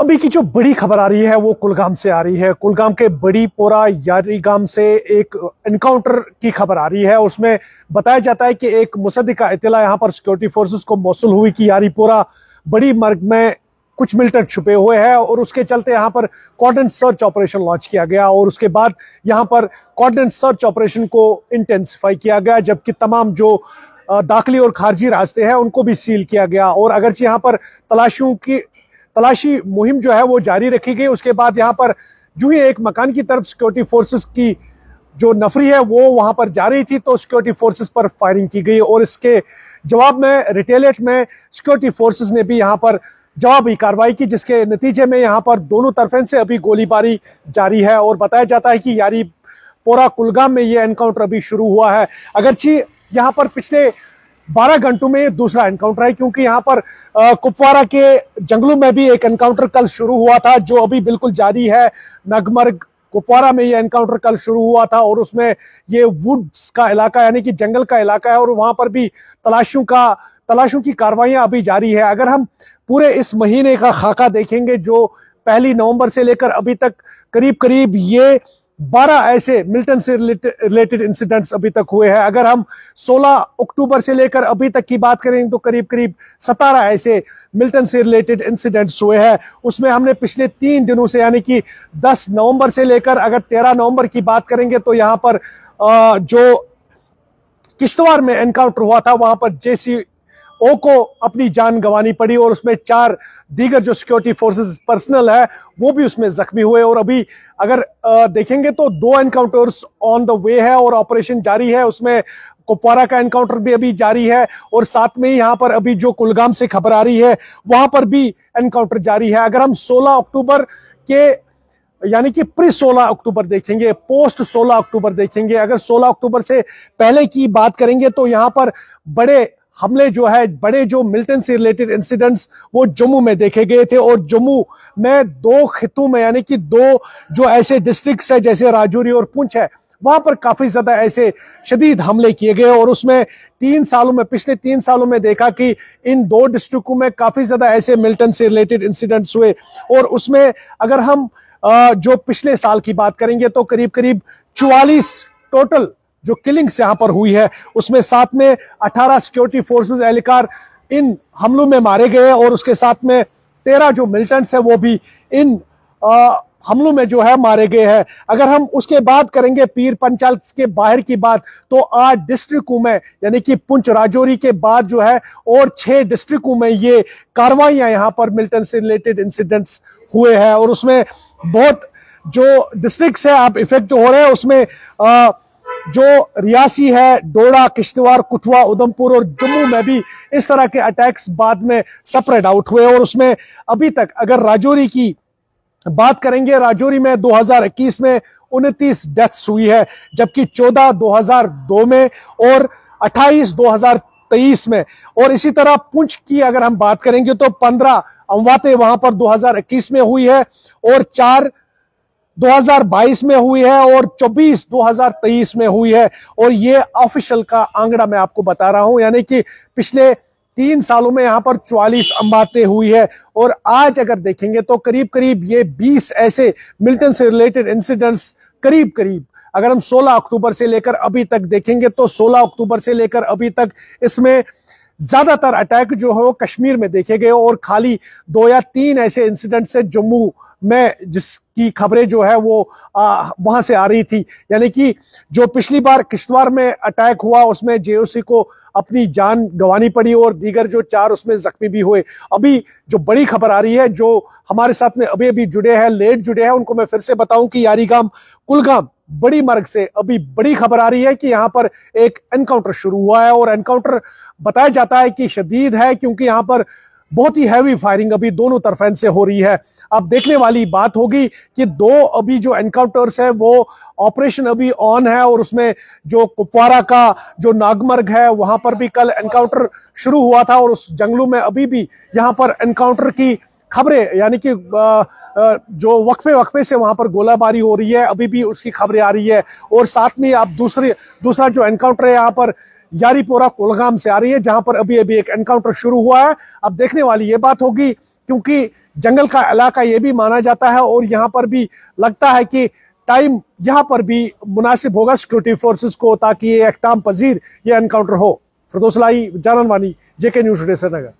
अभी की जो बड़ी खबर आ रही है, वो कुलगाम से आ रही है। कुलगाम के बड़ी पोरा यारी गाँव से एक एनकाउंटर की खबर आ रही है। उसमें बताया जाता है कि एक मुसद का इतला यहाँ पर सिक्योरिटी फोर्सेस को मौसू हुई कि यारीपोरा बड़ी मर्ग में कुछ मिलिटेंट छुपे हुए हैं और उसके चलते यहाँ पर कॉर्डन सर्च ऑपरेशन लॉन्च किया गया और उसके बाद यहाँ पर कॉर्डन सर्च ऑपरेशन को इंटेंसिफाई किया गया, जबकि तमाम जो दाखिली और खारजी रास्ते हैं, उनको भी सील किया गया। और अगरचे यहाँ पर तलाशियों की तलाशी मुहिम जो है वो जारी रखी गई। उसके बाद यहाँ पर जो ही एक मकान की तरफ़ सिक्योरिटी फोर्सेस की जो नफरी है, वो वहाँ पर जा रही थी तो सिक्योरिटी फोर्सेस पर फायरिंग की गई और इसके जवाब में रिटेलेट में सिक्योरिटी फोर्सेस ने भी यहाँ पर जवाबी कार्रवाई की, जिसके नतीजे में यहाँ पर दोनों तरफें से अभी गोलीबारी जारी है और बताया जाता है कि यारी पोरा कुलगाम में ये एनकाउंटर अभी शुरू हुआ है। अगरची, यहाँ पर पिछले 12 घंटों में दूसरा एनकाउंटर है क्योंकि यहाँ पर कुपवारा के जंगलों में भी एक एनकाउंटर कल शुरू हुआ था, जो अभी बिल्कुल जारी है। नगमर्ग कुपवारा में ये एनकाउंटर कल शुरू हुआ था और उसमें ये वुड्स का इलाका, यानी कि जंगल का इलाका है, और वहाँ पर भी तलाशियों का, तलाशों की कार्रवाइयाँ अभी जारी है। अगर हम पूरे इस महीने का खाका देखेंगे, जो पहली नवंबर से लेकर अभी तक करीब करीब ये बारह ऐसे मिल्टन से रिलेटेड इंसिडेंट्स अभी तक हुए हैं। अगर हम 16 अक्टूबर से लेकर अभी तक की बात करें तो करीब करीब 17 ऐसे मिल्टन से रिलेटेड इंसिडेंट्स हुए हैं। उसमें हमने पिछले तीन दिनों से, यानी कि 10 नवंबर से लेकर अगर 13 नवंबर की बात करेंगे तो यहाँ पर जो किश्तवाड़ में एनकाउंटर हुआ था, वहाँ पर जेसी ओ को अपनी जान गंवानी पड़ी और उसमें चार दीगर जो सिक्योरिटी फोर्सेस पर्सनल है, वो भी उसमें जख्मी हुए। और अभी अगर देखेंगे तो दो एनकाउंटर्स ऑन द वे है और ऑपरेशन जारी है। उसमें कुपवारा का एनकाउंटर भी अभी जारी है और साथ में ही यहाँ पर अभी जो कुलगाम से खबर आ रही है, वहाँ पर भी एनकाउंटर जारी है। अगर हम 16 अक्टूबर के, यानी कि प्री 16 अक्टूबर देखेंगे पोस्ट 16 अक्टूबर देखेंगे, अगर 16 अक्टूबर से पहले की बात करेंगे तो यहाँ पर बड़े हमले जो है, बड़े जो मिल्टन से रिलेटेड इंसिडेंट्स वो जम्मू में देखे गए थे और जम्मू में दो खितों में, यानी कि दो जो ऐसे डिस्ट्रिक्ट्स है, जैसे राजौरी और पुंछ है, वहाँ पर काफ़ी ज़्यादा ऐसे शदीद हमले किए गए और उसमें तीन सालों में, पिछले तीन सालों में देखा कि इन दो डिस्ट्रिक्टों में काफ़ी ज़्यादा ऐसे मिल्टन से रिलेटेड इंसिडेंट्स हुए और उसमें अगर हम जो पिछले साल की बात करेंगे तो करीब करीब चौवालीस टोटल जो किलिंग्स यहाँ पर हुई है उसमें साथ में 18 सिक्योरिटी फोर्सेस एहलकार इन हमलों में मारे गए हैं और उसके साथ में तेरह जो मिलिटेंट्स है वो भी इन हमलों में जो है मारे गए हैं। अगर हम उसके बाद करेंगे पीर पंचाल के बाहर की बात तो आठ डिस्ट्रिक्टों में यानी कि पुंछ राजौरी के बाद जो है और छह डिस्ट्रिक्टों में ये कार्रवाइयाँ यहाँ पर मिल्टन से रिलेटेड इंसिडेंट्स हुए हैं। और उसमें बहुत जो डिस्ट्रिक्ट्स है आप इफ़ेक्ट हो रहे हैं उसमें आ, जो रियासी है, डोडा, किश्तवाड़ कुठवा उधमपुर और जम्मू में भी इस तरह के अटैक्स बाद में सपरेट आउट हुए और उसमें अभी तक अगर राजौरी की बात करेंगे, राजौरी में 2021 में उनतीस डेथ्स हुई है, जबकि 14 2002 में और 28 2023 में। और इसी तरह पुंछ की अगर हम बात करेंगे तो 15 अमवाते वहाँ पर 2021 में हुई है और चार 2022 में हुई है और 24 2023 में हुई है। और ये ऑफिशियल का आंकड़ा मैं आपको बता रहा हूँ, यानी कि पिछले तीन सालों में यहाँ पर 44 अम्बातें हुई है। और आज अगर देखेंगे तो करीब करीब ये 20 ऐसे मिल्टन से रिलेटेड इंसिडेंट्स करीब करीब अगर हम 16 अक्टूबर से लेकर अभी तक देखेंगे तो 16 अक्टूबर से लेकर अभी तक इसमें ज़्यादातर अटैक जो है वो कश्मीर में देखे गए। और खाली दो या तीन ऐसे इंसिडेंट है जम्मू में जिसकी खबरें जो है वो आ, वहाँ से आ रही थी। यानी कि जो पिछली बार किश्तवाड़ में अटैक हुआ उसमें जेओसी को अपनी जान गंवानी पड़ी और दीगर जो चार उसमें जख्मी भी हुए। अभी जो बड़ी खबर आ रही है जो हमारे साथ में अभी अभी जुड़े हैं लेट जुड़े हैं उनको मैं फिर से बताऊँ कि यारीगाम कुलगाम बड़ी मार्ग से अभी बड़ी खबर आ रही है कि यहाँ पर एक एनकाउंटर शुरू हुआ है और एनकाउंटर बताया जाता है कि शदीद है क्योंकि यहाँ पर बहुत ही हैवी फायरिंग अभी दोनों तरफेन से हो रही है। अब देखने वाली बात होगी कि दो अभी जो एनकाउंटर्स है, वो ऑपरेशन अभी ऑन है और उसमें जो कुपवारा का जो नागमर्ग है, वहाँ पर भी कल एनकाउंटर शुरू हुआ था और उस जंगलों में अभी भी यहाँ पर एनकाउंटर की खबरें, यानी कि जो वक्फे वक्फे से वहाँ पर गोलाबारी हो रही है, अभी भी उसकी खबरें आ रही है। और साथ में आप दूसरे, दूसरा जो एनकाउंटर है यहाँ पर यारीपोरा कोलगाम से आ रही है, जहाँ पर अभी अभी एक एनकाउंटर शुरू हुआ है। अब देखने वाली ये बात होगी, क्योंकि जंगल का इलाका ये भी माना जाता है और यहाँ पर भी लगता है कि टाइम यहाँ पर भी मुनासिब होगा सिक्योरिटी फोर्सेस को, ताकि ये अख्ताम पजीर ये एनकाउंटर हो। फरदोसलाई जानन वानी, जेके न्यूज़ डे श्रीनगर